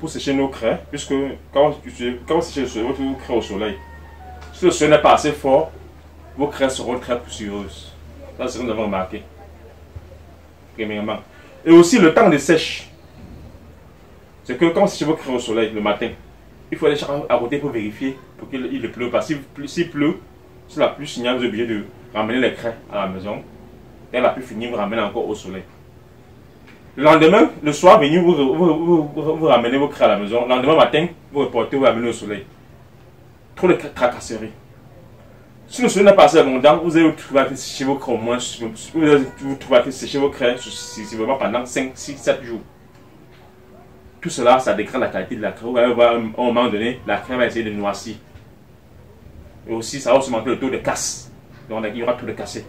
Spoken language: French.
pour sécher nos craies, puisque quand, quand vous séchez votre craie au soleil, si le soleil n'est pas assez fort, vos craies seront très poussiéreuses. Ça, c'est ce que nous avons remarqué. Premièrement. Et aussi le temps de sèche. C'est que quand vous séchez vos craies au soleil le matin, il faut aller à côté pour vérifier pour qu'il ne pleut pas. S'il pleut, si la pluie signale, vous êtes obligé de ramener les craies à la maison. Et la pluie finit, vous ramenez encore au soleil. Le lendemain, le soir, venez vous, vous, ramenez vos craies à la maison. Le lendemain matin, vous reportez, vous ramenez au soleil. Trop de tracasseries. Si le soleil n'est pas assez abondant, vous allez vous trouver à sécher vos craies au moins, vous allez vous trouver à sécher vos vraiment pendant 5, 6, 7 jours. Tout cela, ça dégrade la qualité de la crème. Vous allez voir, à un moment donné, la crème va essayer de noircir. Et aussi, ça va augmenter le taux de casse. Donc, il y aura tout de cassé.